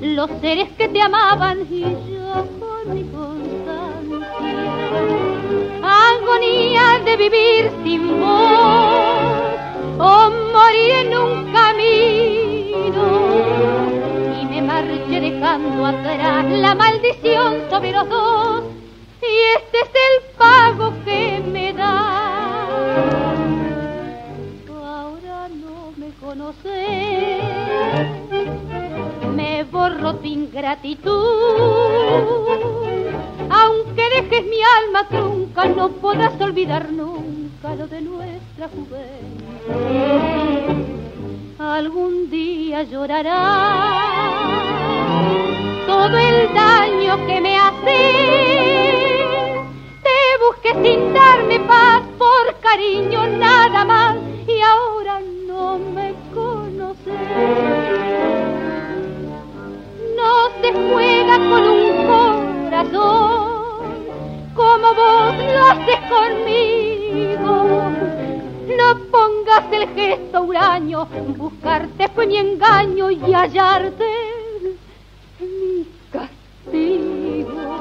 los seres que te amaban y yo con mi constancia. Agonía de vivir sin vos o morir en un camino. Y me marché dejando atrás la maldición sobre los dos. Y este es el pago que me da. Ahora no me conoces, borro tu ingratitud. Aunque dejes mi alma trunca, no podrás olvidar nunca lo de nuestra juventud. Algún día llorará todo el daño que me hace. Te busqué sin darme paz por cariño nada más y ahora no me conoces. Vos haces conmigo. No pongas el gesto huraño, buscarte fue mi engaño y hallarte mi castigo.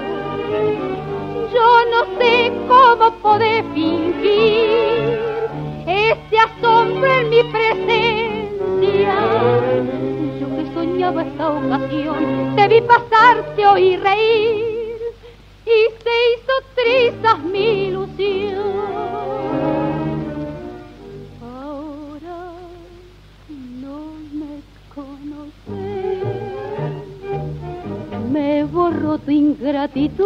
Yo no sé cómo poder fingir ese asombro en mi presencia. Yo que soñaba esta ocasión, te vi pasar, te oí reír y borro tu ingratitud.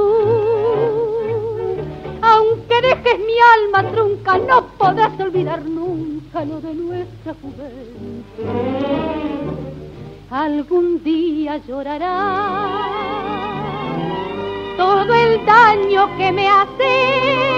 Aunque dejes mi alma trunca, no podrás olvidar nunca lo de nuestra juventud. Algún día llorará todo el daño que me hace. Te busqué sin